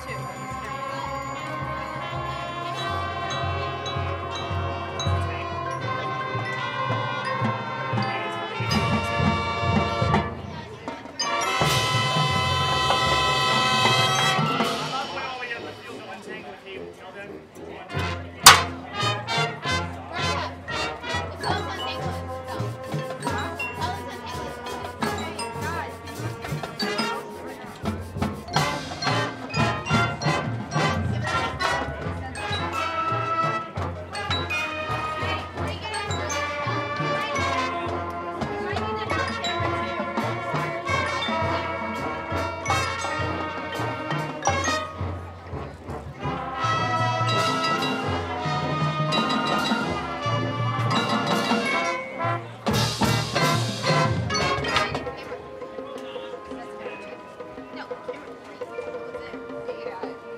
too. yeah.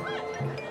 快点！